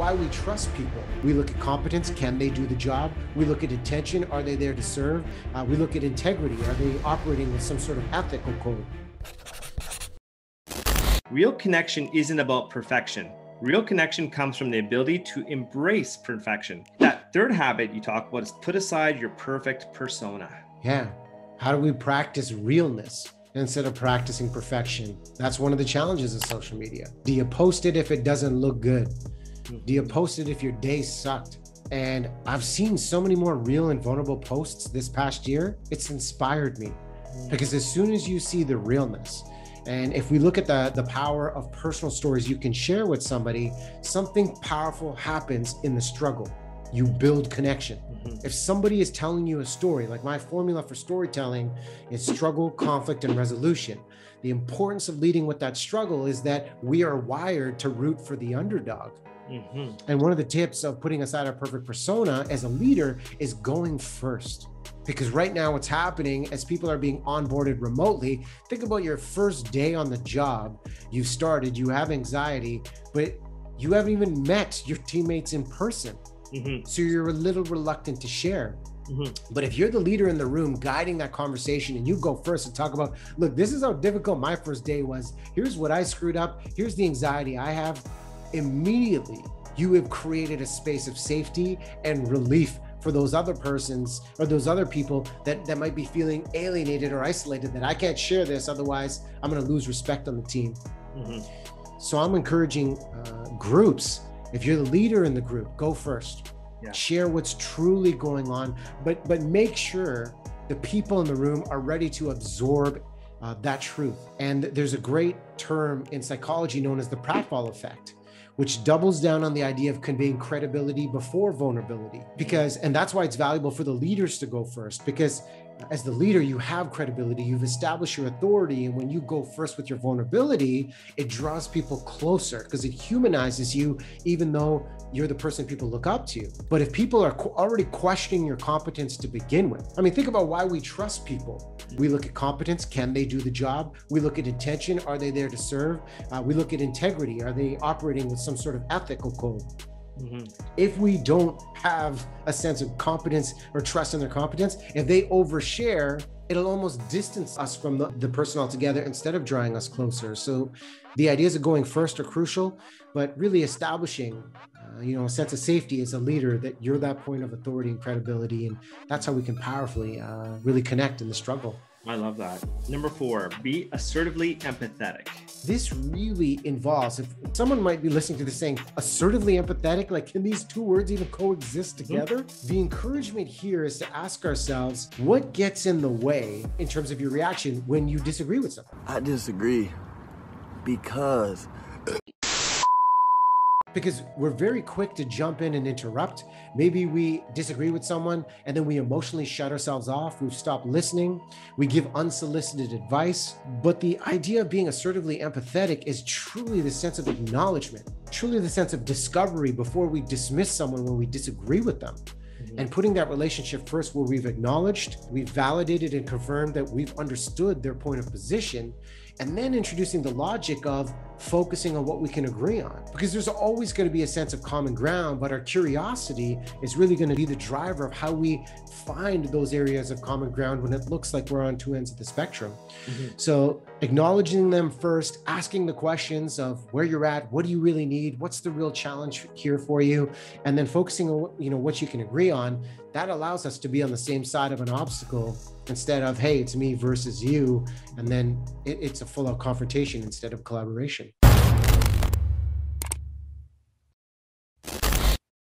why we trust people. We look at competence, can they do the job? We look at attention, are they there to serve? Uh, we look at integrity, are they operating with some sort of ethical code? Real connection isn't about perfection. Real connection comes from the ability to embrace perfection. That third habit you talk about is put aside your perfect persona. Yeah. How do we practice realness? instead of practicing perfection. That's one of the challenges of social media. Do you post it if it doesn't look good? Do you post it if your day sucked? And I've seen so many more real and vulnerable posts this past year. It's inspired me because as soon as you see the realness, and if we look at the, the power of personal stories you can share with somebody, something powerful happens in the struggle. You build connection. Mm-hmm. If somebody is telling you a story, like my formula for storytelling is struggle, conflict, and resolution. The importance of leading with that struggle is that we are wired to root for the underdog. Mm-hmm. And one of the tips of putting aside our perfect persona as a leader is going first. Because right now, what's happening as people are being onboarded remotely, think about your first day on the job. You started, you have anxiety, but you haven't even met your teammates in person. Mm-hmm. So you're a little reluctant to share. Mm-hmm. But if you're the leader in the room guiding that conversation and you go first and talk about, look, this is how difficult my first day was. Here's what I screwed up. Here's the anxiety I have immediately you have created a space of safety and relief for those other persons or those other people that, that might be feeling alienated or isolated that I can't share this, otherwise, I'm going to lose respect on the team. Mm-hmm. So I'm encouraging uh, groups, if you're the leader in the group, go first. Yeah. Share what's truly going on, but but make sure the people in the room are ready to absorb uh, that truth. And there's a great term in psychology known as the pratfall effect which doubles down on the idea of conveying credibility before vulnerability. Because, and that's why it's valuable for the leaders to go first, because as the leader, you have credibility, you've established your authority. And when you go first with your vulnerability, it draws people closer because it humanizes you, even though you're the person people look up to. But if people are already questioning your competence to begin with, I mean, think about why we trust people. We look at competence, can they do the job? We look at intention, are they there to serve? Uh, we look at integrity, are they operating with some sort of ethical code? Mm-hmm. If we don't have a sense of competence or trust in their competence, if they overshare, it'll almost distance us from the, the person altogether instead of drawing us closer. So the ideas of going first are crucial, but really establishing uh, you know, a sense of safety as a leader that you're that point of authority and credibility. And that's how we can powerfully uh, really connect in the struggle. I love that. Number four, be assertively empathetic. This really involves, if someone might be listening to this saying, assertively empathetic, like can these two words even coexist mm-hmm. together? Mm-hmm. The encouragement here is to ask ourselves, what gets in the way in terms of your reaction when you disagree with someone? I disagree because because we're very quick to jump in and interrupt. Maybe we disagree with someone and then we emotionally shut ourselves off. We've stopped listening. We give unsolicited advice. But the idea of being assertively empathetic is truly the sense of acknowledgement, truly the sense of discovery before we dismiss someone when we disagree with them. Mm-hmm. And putting that relationship first, where we've acknowledged, we've validated and confirmed that we've understood their point of position, and then introducing the logic of focusing on what we can agree on. Because there's always going to be a sense of common ground, but our curiosity is really going to be the driver of how we find those areas of common ground when it looks like we're on two ends of the spectrum. Mm-hmm. So acknowledging them first, asking the questions of where you're at, what do you really need, what's the real challenge here for you, and then focusing on you know what you can agree on. That allows us to be on the same side of an obstacle instead of hey, it's me versus you, and then it, it's a full out confrontation instead of collaboration.